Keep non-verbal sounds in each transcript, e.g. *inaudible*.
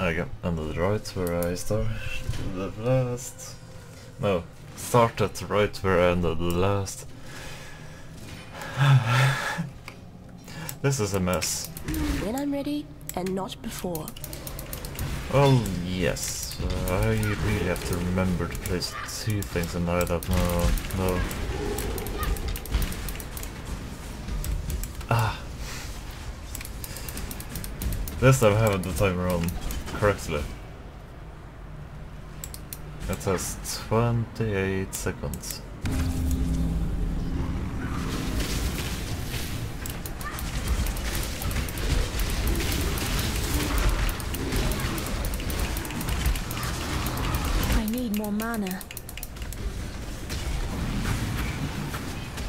Okay, and the right where I started the last. No, started right where I ended the last. *sighs* this is a mess. When I'm ready, and not before. Well, yes. Uh, I really have to remember to place two things and I don't know. No. Ah. This time I have the timer on correctly. It says 28 seconds. I need more mana.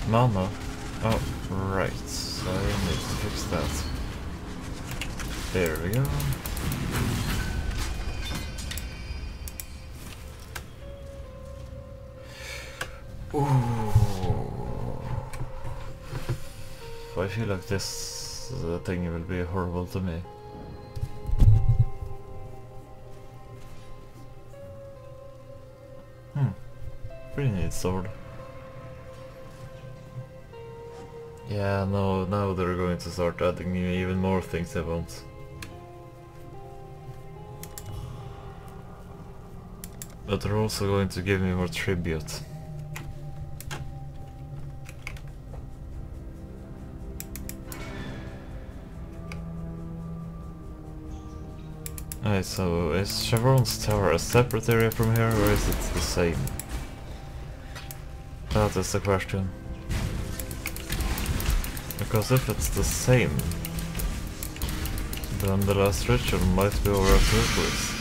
Mana? Oh, right. So I need to fix that. There we go. Ooh. I feel like this thing will be horrible to me. Hmm. Pretty neat sword. Yeah, no, now they're going to start adding me even more things I want. But they're also going to give me more tribute. Alright, so is Shavronne's tower a separate area from here or is it the same? That is the question. Because if it's the same, then the last ritual might be over at.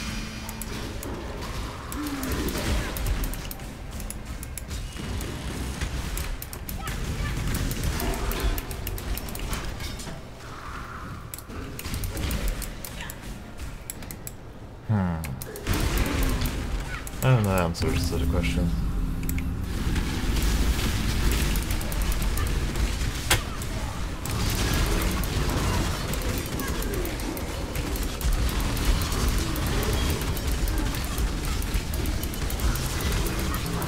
I have no answers to the question.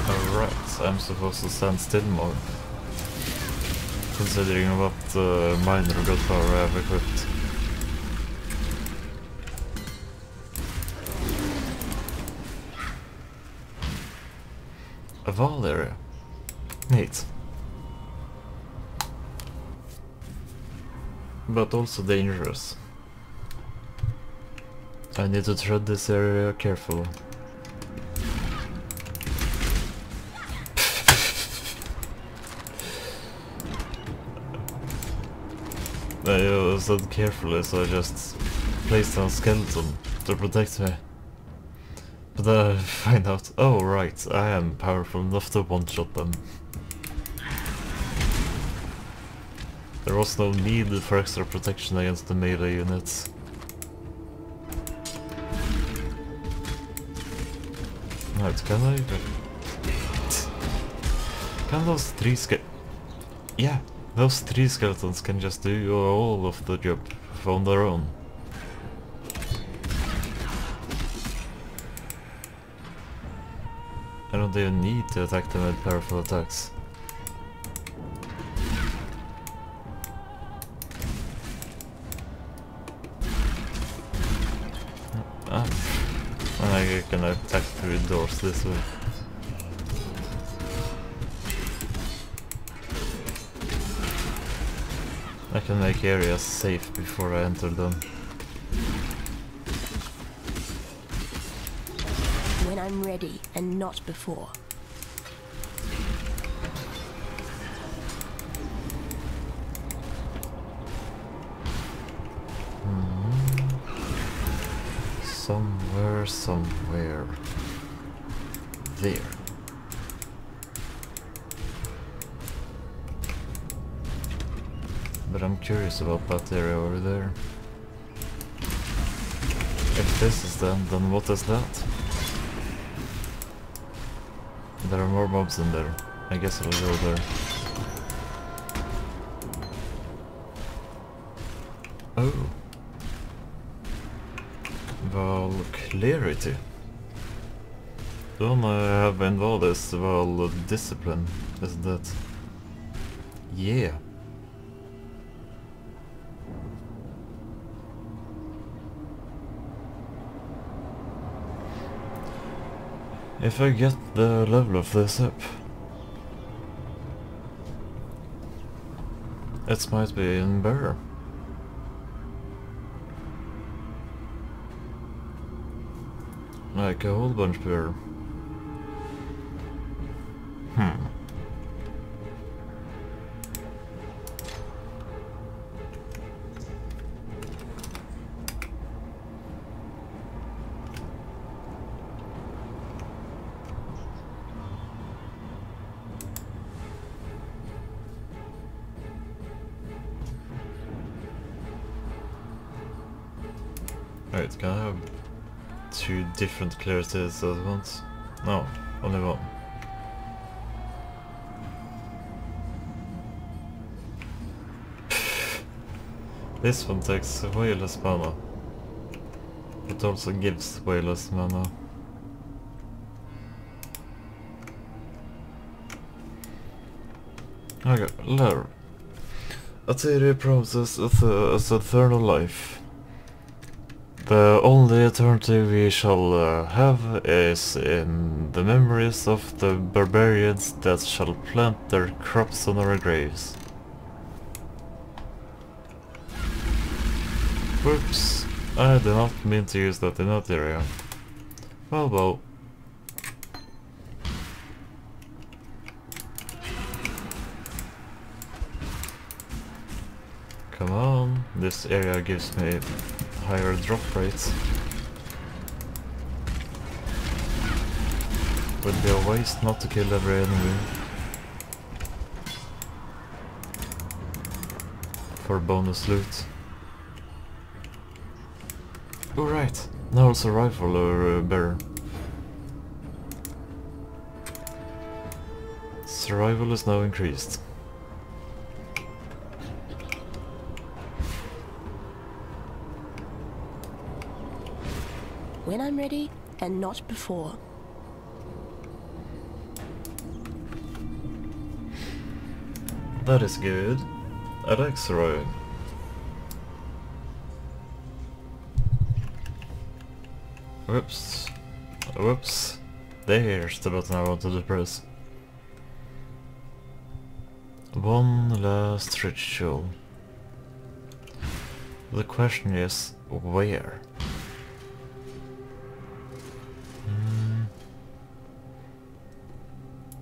Alright, I'm supposed to stand still more. Considering what uh, minor god power I have equipped. A Vaal area. Neat. But also dangerous. I need to tread this area carefully. *laughs* I uh, said carefully, so I just placed down skeleton to protect me. But then I find out, oh right, I am powerful enough to one-shot them. There was no need for extra protection against the melee units. Right, can I... Can those three ske... Yeah, those three skeletons can just do all of the job on their own. I don't even need to attack them with powerful attacks. Ah, I can attack through doors this way. I can make areas safe before I enter them. I'm ready, and not before. Hmm. Somewhere, somewhere. There. But I'm curious about that area over there. If this is them, then what is that? There are more mobs in there. I guess I'll go there. Oh. The one I have involved is, well, discipline, isn't it? Yeah. If I get the level of this up, it might be even better. Like a whole bunch better. Wait, can I have two different clarities at once? No, only one. this one takes way less mana. It also gives way less mana. Okay, learn. A theory promises a, th a eternal life. The only eternity we shall uh, have is in the memories of the barbarians that shall plant their crops on our graves. Whoops, I did not mean to use that in that area. Well, well. Come on, this area gives me higher drop rates. Would be a waste not to kill every enemy. For bonus loot. Oh right, now it's a rifle or a uh, bearer. Survival is now increased. I'm ready, and not before. That is good. Like survival. Whoops. Whoops. There's the button I wanted to press. One last ritual. The question is, where?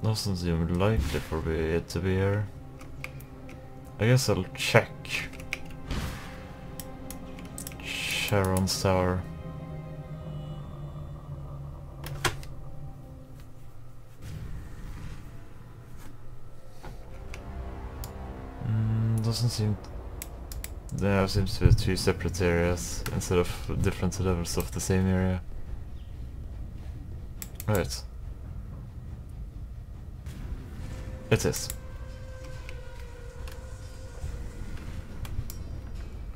Doesn't seem likely for it to be here. I guess I'll check. Shavronne's Tower. Mm, doesn't seem... There seems to be two separate areas instead of different levels of the same area. Right. It is.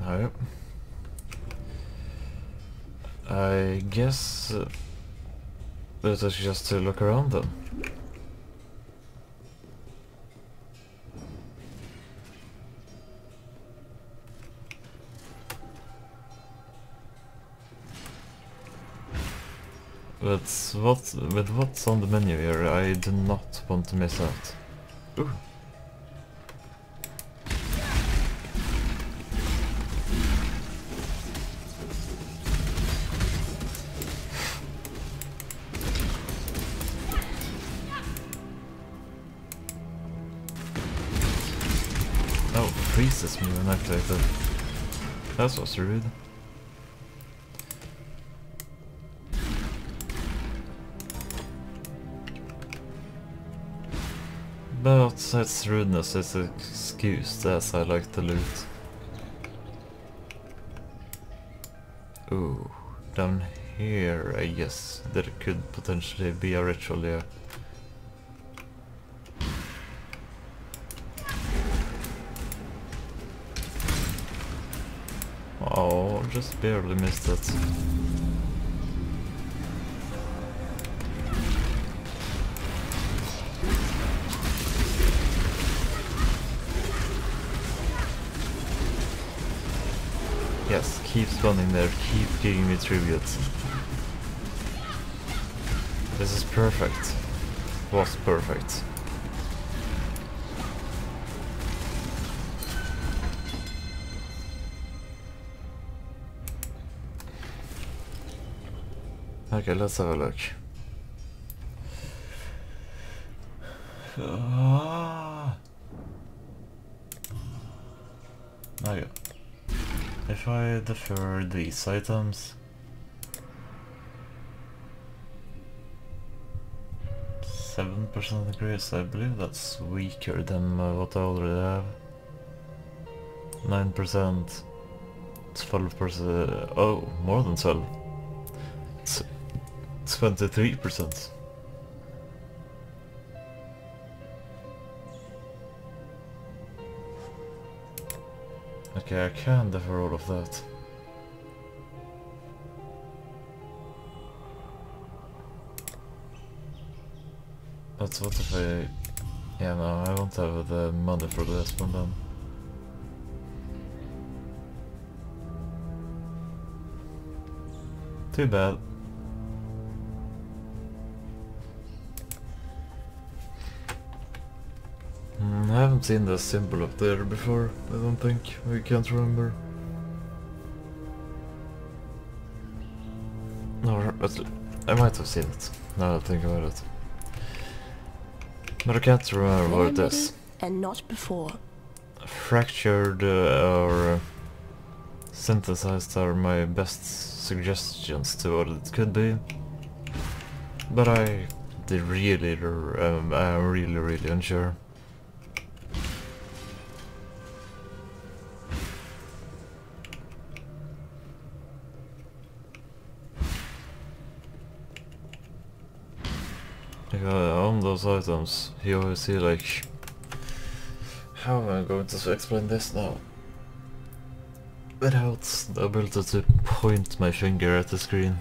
Alright. I guess uh, that is just to look around then. But what, with what's on the menu here, I do not want to miss out. Ooh. Oh, freezes me when activated. That That's was rude. But its rudeness is excused as I like to loot. Ooh, down here I guess there could potentially be a ritual here. Oh, just barely missed it. Keep spawning there, keep giving me tribute. This is perfect. Was perfect. Okay, let's have a look. Ah. Okay. If I defer these items... Seven percent increase, I believe that's weaker than uh, what I already have. Nine percent, twelve percent. Oh, more than twelve. Twenty-three percent. Okay, I can defer all of that. But what if I... Yeah, no, I won't have the money for this one then. Too bad. Haven't seen the symbol up there before, I don't think. I can't remember. No, but I might have seen it, now that I think about it. But I can't remember what it is. And not before. Fractured uh, or uh, synthesized are my best suggestions to what it could be. But I really, um, I'm really, really unsure. Those items, you always see like... How am I going to explain this now? Without the ability to point my finger at the screen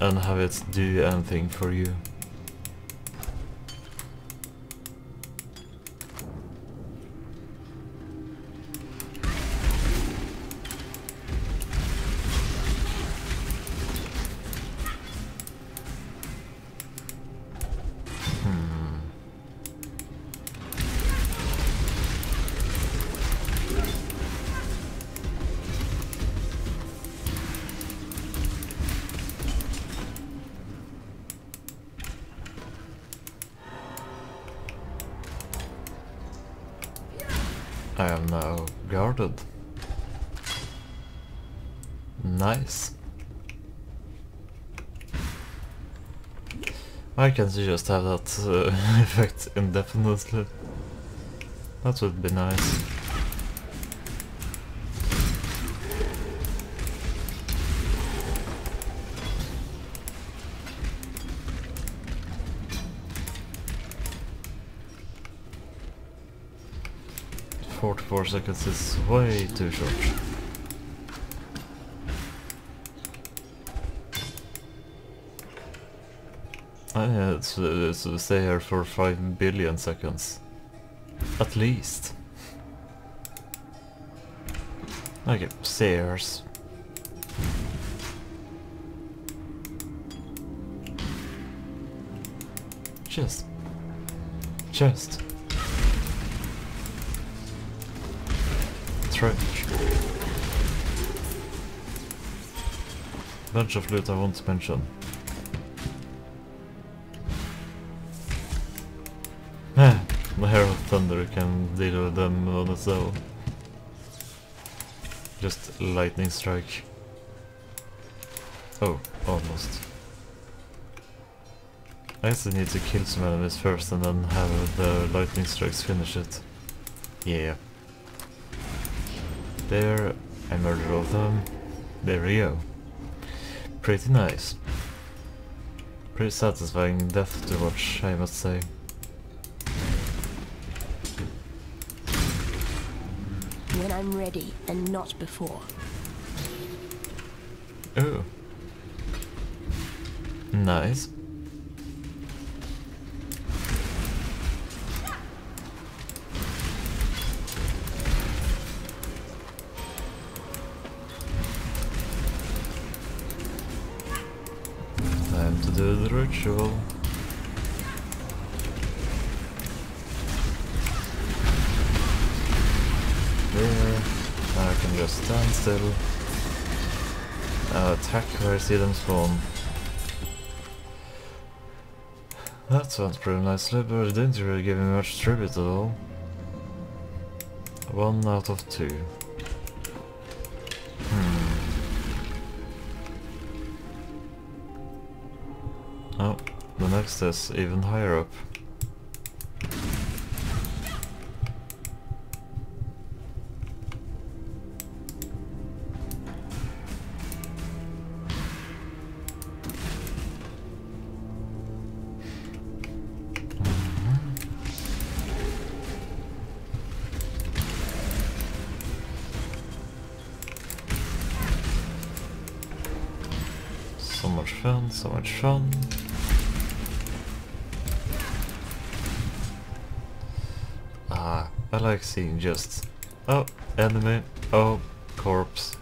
and have it do anything for you. I am now guarded. Nice. I can just have that uh, *laughs* effect indefinitely. That would be nice. Forty-four seconds is way too short. I had to, to stay here for 5 billion seconds. At least. Okay, stairs. Chest. Chest. Bunch of loot I won't mention. The of Thunder can deal with them on its own. Just lightning strike. Oh, almost. I guess I need to kill some enemies first and then have the lightning strikes finish it. Yeah. There, I murdered all of them. There we go. Pretty nice. Pretty satisfying death to watch, I must say. When I'm ready and not before. Oh. Nice. Ritual. There. I can just stand still. Attack where I see them spawn. That sounds pretty nicely, but it didn't really give me much tribute at all. One out of two. Next even higher up. So much fun, so much fun. Like seeing just... Oh, enemy. Oh, corpse.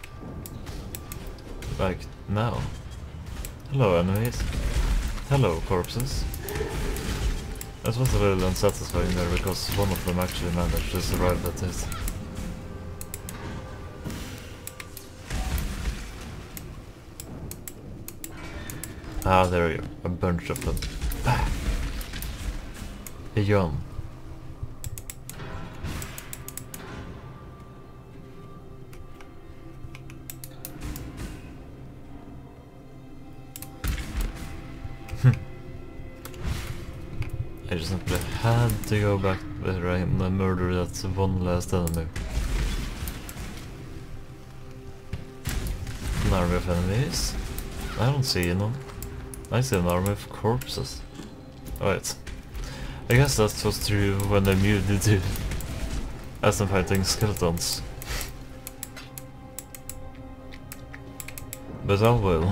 Like, now. Hello, enemies. Hello, corpses. That was a little unsatisfying there because one of them actually managed to survive that hit. Ah, there we go. A bunch of them. Ah. A to go back eh, there and murder that one last enemy. An army of enemies? I don't see none. I see an army of corpses. Wait. I guess that was true when I muted to *laughs* as I'm fighting skeletons. but I will.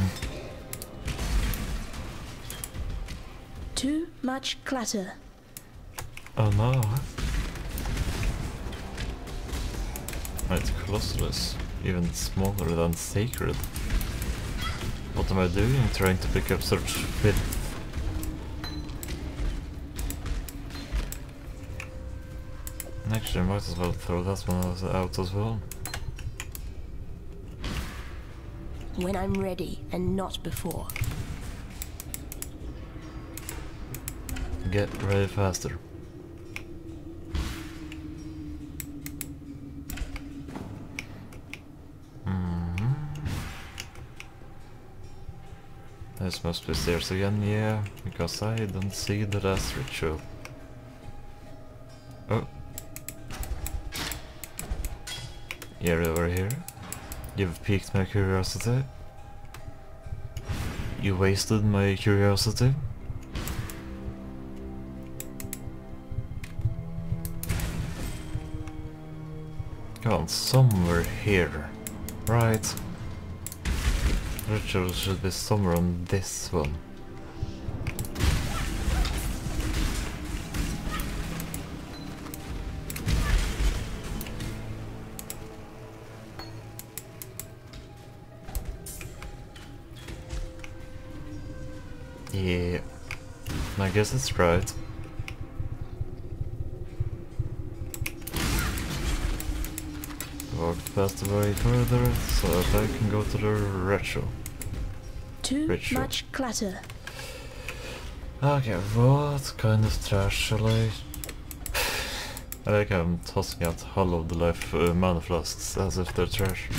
Too much clutter. Oh no. It's colossal is even smaller than sacred. What am I doing trying to pick up such filth? Actually, I might as well throw that one out as well. When I'm ready and not before. Get ready faster. This must be stairs again, yeah, because I don't see the last ritual. Oh. You're over here. You've piqued my curiosity. You wasted my curiosity. Come on, somewhere here. Right. Ritual should be somewhere on this one. Yeah. I guess it's right. Past the way further so that I can go to the retro. Too Ritual. much clutter. Okay, what kind of trash shall I... *sighs* I like I'm tossing out hollow of the life uh, mana flasks as if they're trash.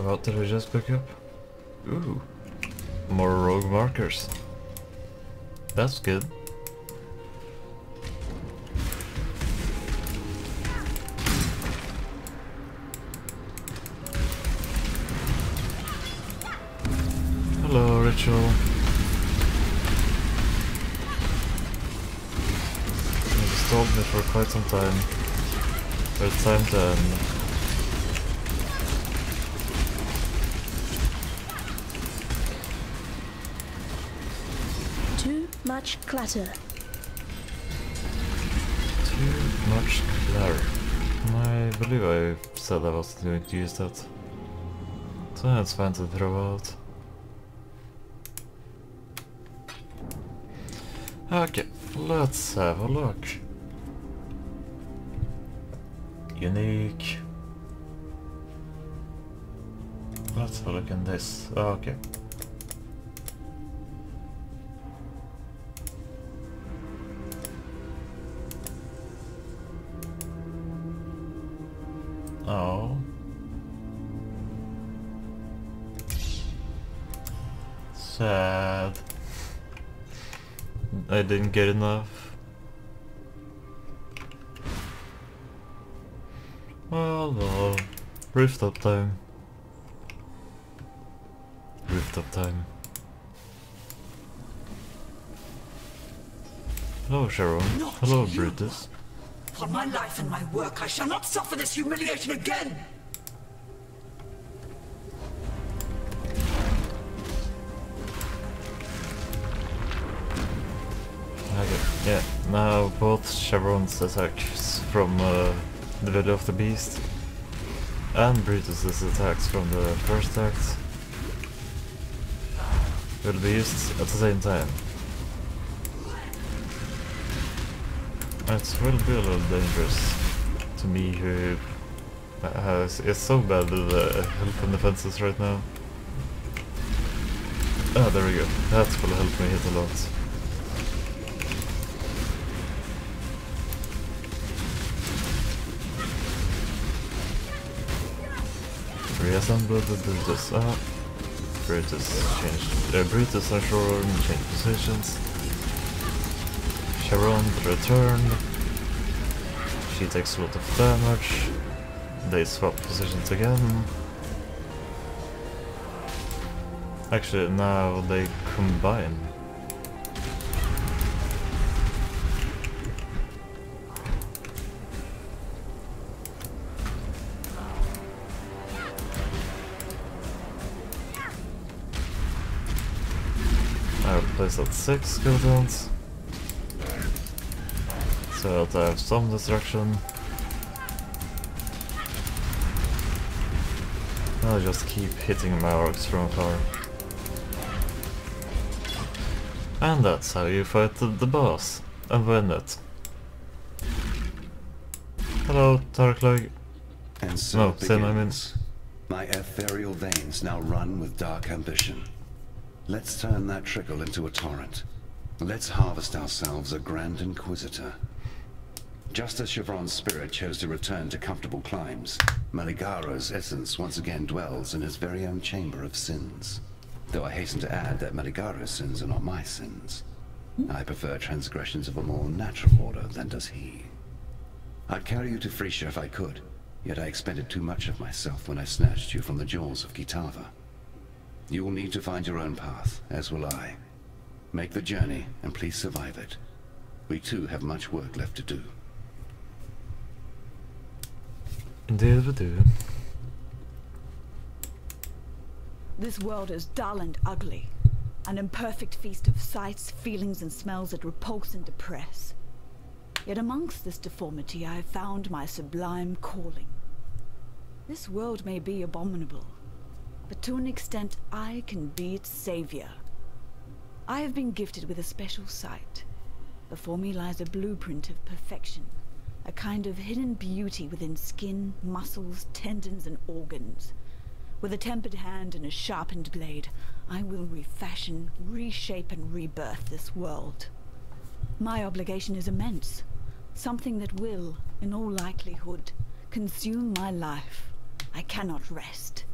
Oh, what did I just pick up? Ooh, more rogue markers. That's good. Hello, Ritual. You've stalled me for quite some time. But it's time to end. Much clutter. Too much clutter. I believe I said I wasn't going to use that. So that's fine to throw out. Okay, let's have a look. Unique. Let's have a look in this. Okay. Get enough. Well, well. Rooftop time. Rooftop time. Hello, Shavronne. Hello. Brutus. For my life and my work, I shall not suffer this humiliation again! Both Shavronne's attacks from uh, the Valley of the Beast and Brutus's attacks from the first act will be used at the same time. It will be a little dangerous to me who has, is so bad with uh, health and defenses right now. Ah, there we go. That will help me hit a lot. Reassemble the Brutus. Ah, Brutus changed. Uh, Brutus and Shavronne changed positions. Shavronne returned. She takes a lot of damage. They swap positions again. Actually, now they combine. I will place at 6 skeletons. So that I have some destruction. I'll just keep hitting my orcs from afar. And that's how you fight the, the boss, and win it. Hello, Tarklog. And so No, Sin, I mean- My ethereal veins now run with dark ambition. Let's turn that trickle into a torrent. Let's harvest ourselves a Grand Inquisitor. Just as Shavronne's spirit chose to return to comfortable climes, Maligaro's essence once again dwells in his very own chamber of sins. Though I hasten to add that Maligaro's sins are not my sins. Hmm. I prefer transgressions of a more natural order than does he. I'd carry you to Frisia if I could, yet I expended too much of myself when I snatched you from the jaws of Kitava. You will need to find your own path, as will I. Make the journey, and please survive it. We too have much work left to do. Indeed we do. This world is dull and ugly. An imperfect feast of sights, feelings, and smells that repulse and depress. Yet amongst this deformity I have found my sublime calling. This world may be abominable, but to an extent I can be its savior. I have been gifted with a special sight. Before me lies a blueprint of perfection, a kind of hidden beauty within skin, muscles, tendons, and organs. With a tempered hand and a sharpened blade, I will refashion, reshape, and rebirth this world. My obligation is immense, something that will, in all likelihood, consume my life. I cannot rest.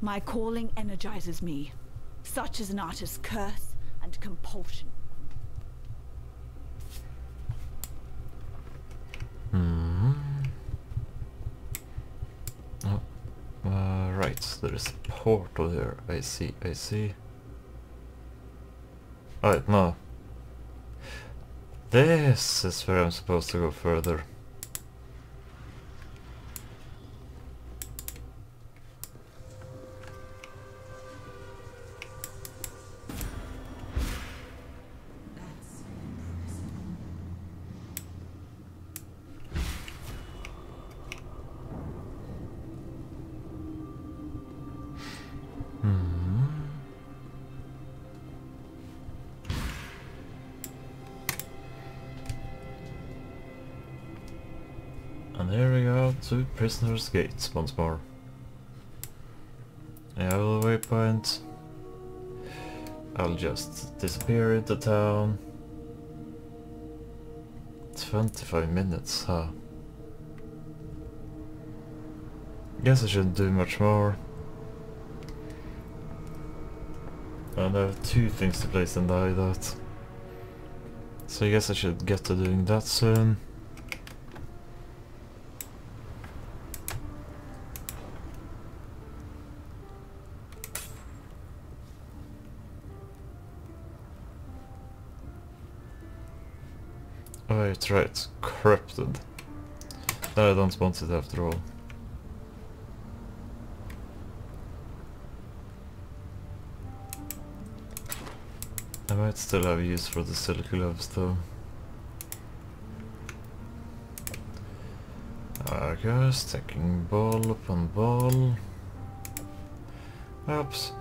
My calling energizes me. Such is an artist's curse and compulsion. Hmm. Oh, uh, right. There is a portal here. I see. I see. Oh no. This is where I'm supposed to go further. To Prisoner's Gate once more. Yellow waypoint. I'll just disappear into town. 25 minutes, huh? Guess I shouldn't do much more. And I have two things to place in the that. So I guess I should get to doing that soon. I don't want it after all. I might still have use for the silk gloves though. Guess taking ball upon ball. Oops.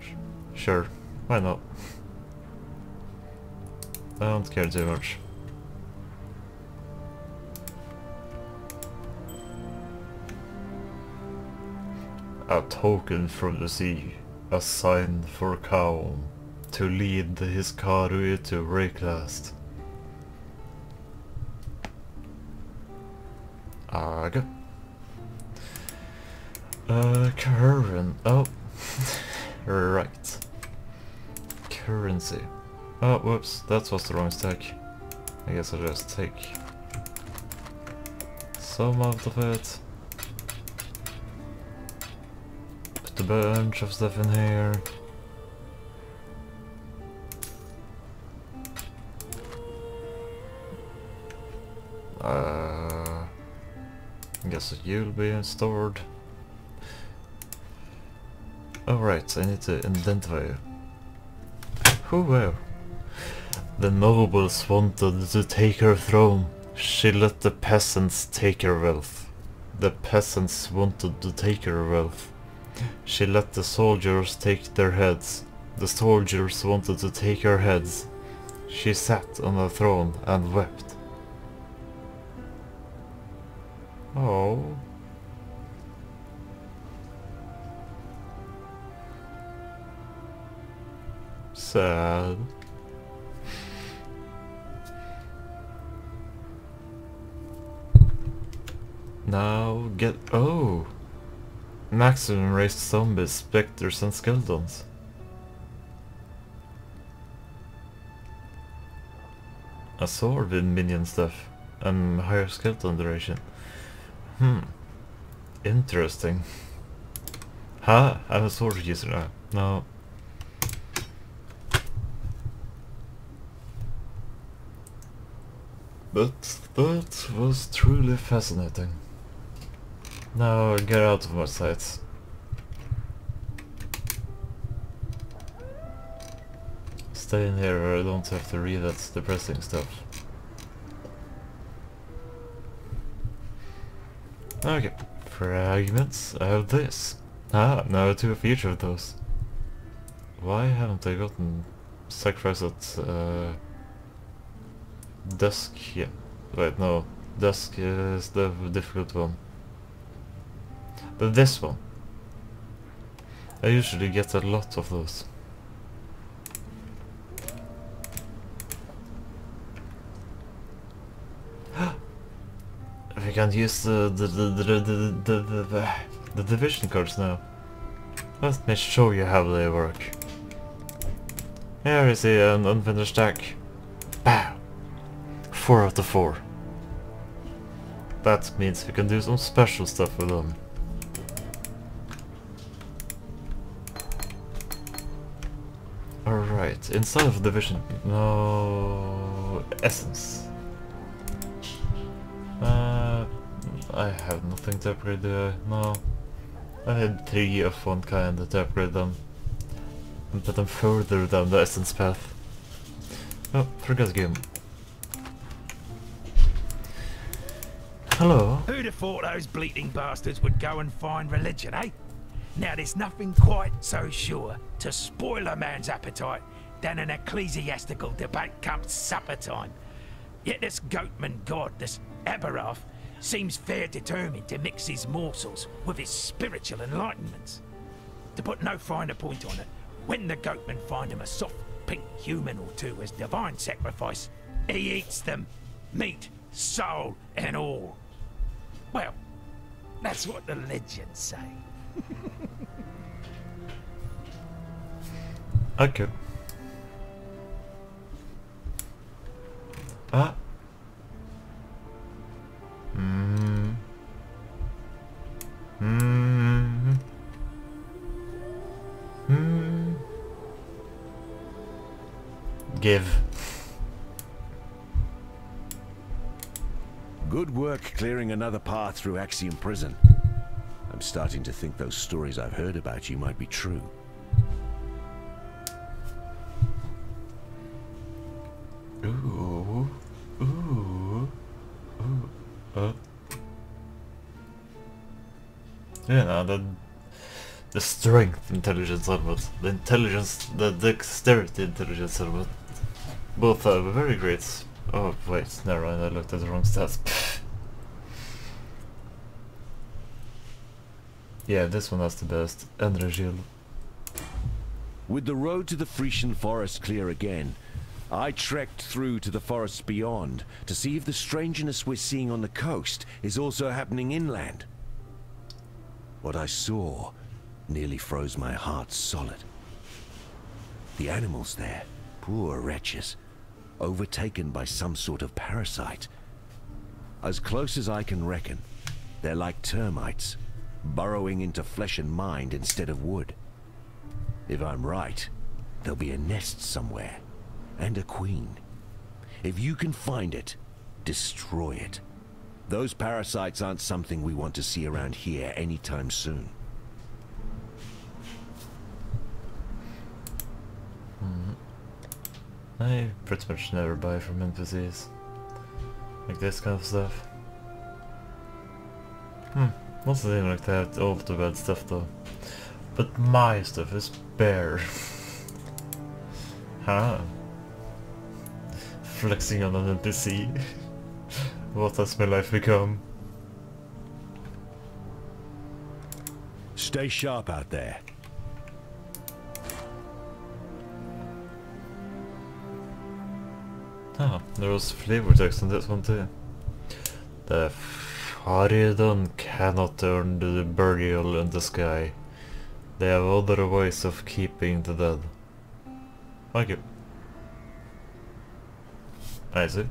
Sh- Sure, why not? I don't care too much. A token from the sea, a sign for Kaom to lead his Karui to Wraeclast. Aga. Current. Oh, right. Currency. Oh, whoops, that was the wrong stack. I guess I'll just take some out of it. Put a bunch of stuff in here. Uh, I guess you'll be stored. Oh right, I need to identify. Who were? The nobles wanted to take her throne. She let the peasants take her wealth. The peasants wanted to take her wealth. She let the soldiers take their heads. The soldiers wanted to take her heads. She sat on the throne and wept. Oh. Sad. Now get oh maximum raised zombies, specters and skeletons. A sword with minion stuff and higher skeleton duration. Hmm. Interesting. Huh? I'm a sword user now. No. But that was truly fascinating. Now get out of my sight. Stay in here or I don't have to read that depressing stuff. Okay, for arguments, I have this. Ah, now to a feature of those. Why haven't I gotten sacrificed at uh, dusk yet? Wait, no, dusk is the difficult one. But this one. I usually get a lot of those. *gasps* we can't use the the the the the, the, the, the, the division cards now. Let me show you how they work. Here is an uh, unfinished stack. Bow! Four out of four. That means we can do some special stuff with them. Alright, inside of division... No... Essence. Uh, I have nothing to upgrade there, no. I had three of one kind to upgrade them. And put them further down the essence path. Oh, forgot game. Hello. Who'd have thought those bleating bastards would go and find religion, eh? Now there's nothing quite so sure to spoil a man's appetite than an ecclesiastical debate come supper time. Yet this goatman god, this Abberath, seems fair determined to mix his morsels with his spiritual enlightenments. To put no finer point on it, when the goatman find him a soft pink human or two as divine sacrifice, he eats them, meat, soul, and all. Well, that's what the legends say. Okay. Ah. Another path through Axiom Prison. I'm starting to think those stories I've heard about you might be true. Ooh. Ooh. Ooh. Uh. Yeah, the the strength intelligence element, the intelligence, the dexterity intelligence element, both are very great. Oh wait, never mind. I looked at the wrong stats. Yeah, this one has the best energy. With the road to the Frisian forest clear again, I trekked through to the forests beyond to see if the strangeness we're seeing on the coast is also happening inland. What I saw nearly froze my heart solid. The animals there, poor wretches, overtaken by some sort of parasite. As close as I can reckon, they're like termites, burrowing into flesh and mind instead of wood. If I'm right, there'll be a nest somewhere, and a queen. If you can find it, destroy it. Those parasites aren't something we want to see around here anytime soon. I pretty much never buy from NPCs. Like this kind of stuff. Hmm, not something like that, all of the bad stuff though. But my stuff is bare. *laughs* huh? Flexing on an NPC. *laughs* what has my life become? Stay sharp out there. Ah, there was flavor text on this one too. The Faridun cannot earn the burial in the sky. They have other ways of keeping the dead. Thank you. I see.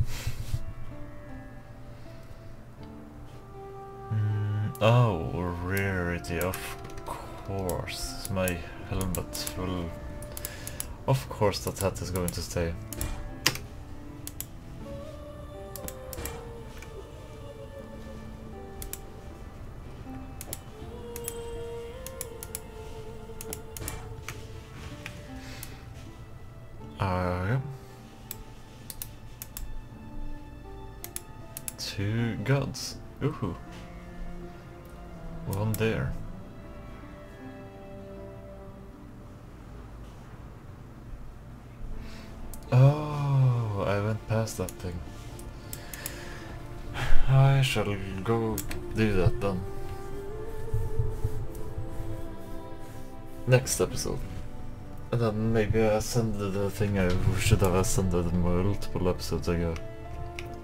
Mm, oh, rarity, of course. My helmet will... Of course that hat is going to stay. Ooh. One there. Oh, I went past that thing. I shall go do that then. Next episode. And then maybe I ascended the thing I should have ascended multiple episodes ago.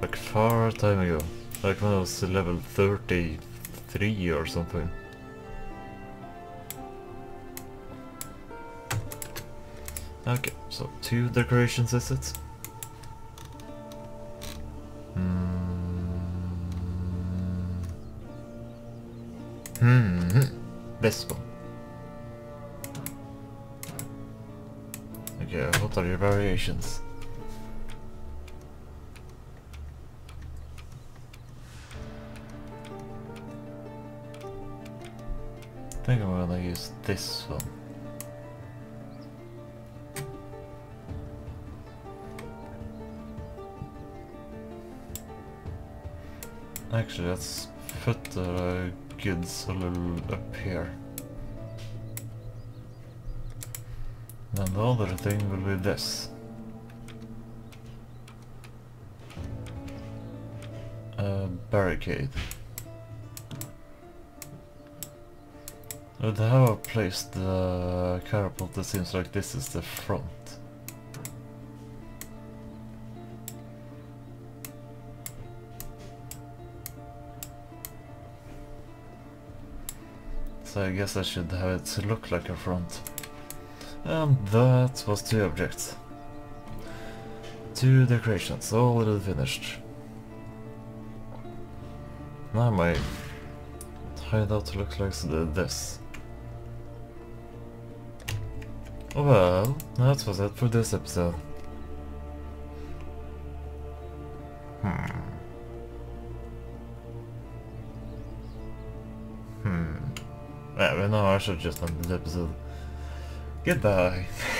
Like far time ago. Like when I was level 33 or something. Okay, so two decorations is it? Hmm. Hmm. This one. Okay, what are your variations? This one. Actually, let's put the goods a little up here. And the other thing will be this. A barricade. How I placed the catapult, it seems like this is the front. So I guess I should have it look like a front. And that was two objects. Two decorations, already finished. Now my hideout looks like this. Well, that was it for this episode. Hmm. Hmm. Yeah, but no, I should just end this episode. Goodbye. *laughs*